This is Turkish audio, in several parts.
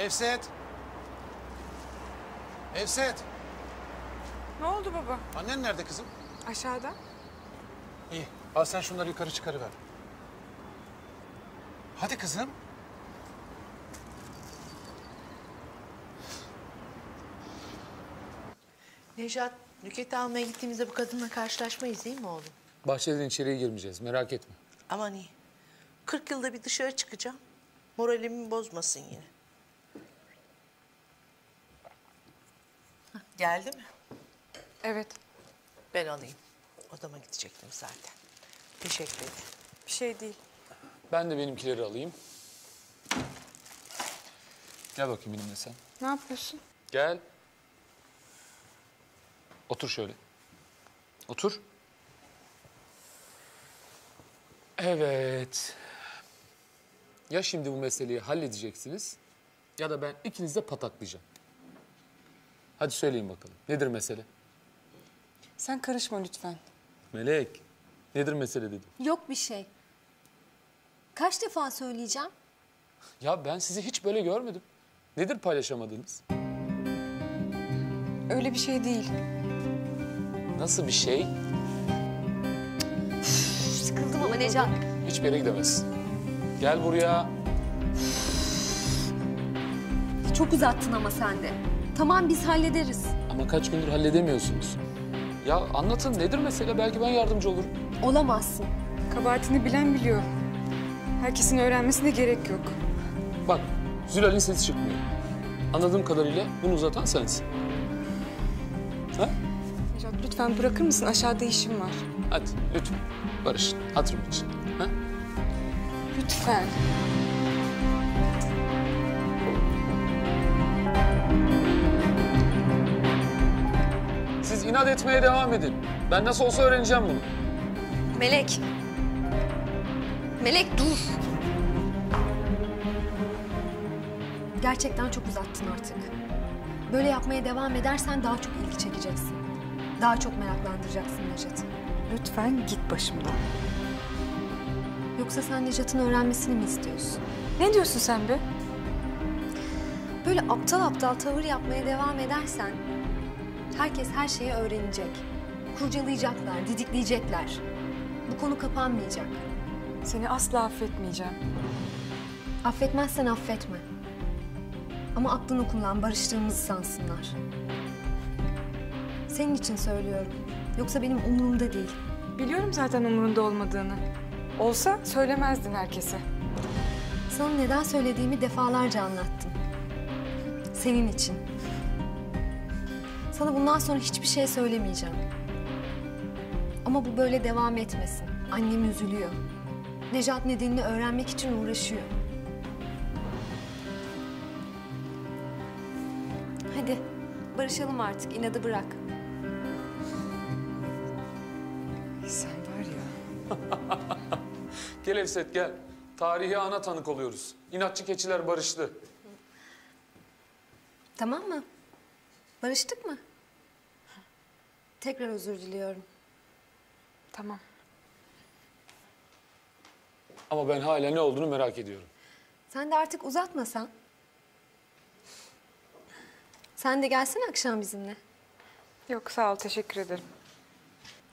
Evset. Evset. Ne oldu baba? Annen nerede kızım? Aşağıda. İyi. Al sen şunları yukarı çıkarıver. Hadi kızım. Nejat, Nükhet'i almaya gittiğimizde bu kadınla karşılaşmayız değil mi oğlum? Bahçeden içeriye girmeyeceğiz merak etme. Aman iyi. 40 yılda bir dışarı çıkacağım. Moralimi bozmasın yine. Geldi mi? Evet. Ben alayım. Odama gidecektim zaten. Teşekkür ederim. Bir şey değil. Ben de benimkileri alayım. Gel bakayım benimle sen. Ne yapıyorsun? Gel. Otur şöyle. Otur. Evet. Ya şimdi bu meseleyi halledeceksiniz ya da ben ikinizi de pataklayacağım. Hadi söyleyin bakalım. Nedir mesele? Sen karışma lütfen. Melek. Nedir mesele dedim. Yok bir şey. Kaç defa söyleyeceğim? Ya ben sizi hiç böyle görmedim. Nedir paylaşamadığınız? Öyle bir şey değil. Nasıl bir şey? Sıkıldım ama Necat. Hiçbir yere gidemezsin. Gel buraya. Çok uzattın ama sen de. Tamam biz hallederiz. Ama kaç gündür halledemiyorsunuz. Ya anlatın nedir mesele? Belki ben yardımcı olurum. Olamazsın. Kabahatini bilen biliyor. Herkesin öğrenmesine gerek yok. Bak Zülal'in sesi çıkmıyor. Anladığım kadarıyla bunu uzatan sensin. Ha? Nejat lütfen bırakır mısın? Aşağıda işim var. Hadi lütfen barışın. Hatırım için. Ha? Lütfen. İnat etmeye devam edin. Ben nasıl olsa öğreneceğim bunu. Melek. Melek dur. Gerçekten çok uzattın artık. Böyle yapmaya devam edersen daha çok ilgi çekeceksin. Daha çok meraklandıracaksın Necat'ı. Lütfen git başımdan. Yoksa sen Necat'ın öğrenmesini mi istiyorsun? Ne diyorsun sen be? Böyle aptal aptal tavır yapmaya devam edersen herkes her şeyi öğrenecek. Kurcalayacaklar, didikleyecekler. Bu konu kapanmayacak. Seni asla affetmeyeceğim. Affetmezsen affetme. Ama aklını kullan, barıştığımızı sansınlar. Senin için söylüyorum. Yoksa benim umurumda değil. Biliyorum zaten umurunda olmadığını. Olsa söylemezdin herkese. Sana neden söylediğimi defalarca anlattım. Senin için. Sana bundan sonra hiçbir şey söylemeyeceğim. Ama bu böyle devam etmesin. Annem üzülüyor. Necat nedenini öğrenmek için uğraşıyor. Hadi barışalım artık. inadı bırak. Sen var ya. Gel Evset gel. Tarihi ana tanık oluyoruz. İnatçı keçiler barıştı. Tamam mı? Barıştık mı? Tekrar özür diliyorum. Tamam. Ama ben hala ne olduğunu merak ediyorum. Sen de artık uzatmasan. Sen de gelsene akşam bizimle. Yok sağ ol teşekkür ederim.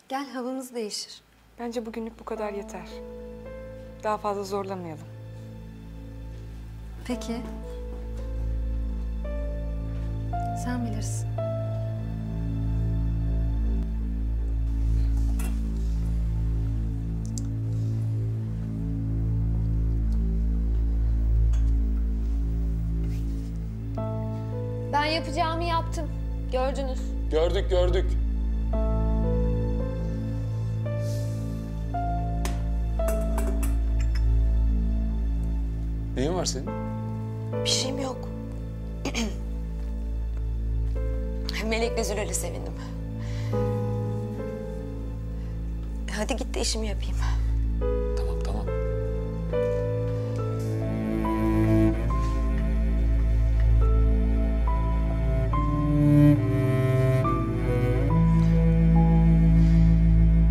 Gel havamız değişir. Bence bugünlük bu kadar yeter. Daha fazla zorlamayalım. Peki. Sen bilirsin. Ben yapacağımı yaptım. Gördünüz. Gördük gördük. Neyin var senin? Bir şeyim yok. Melek'le Zülal'e sevindim. Hadi git de işimi yapayım.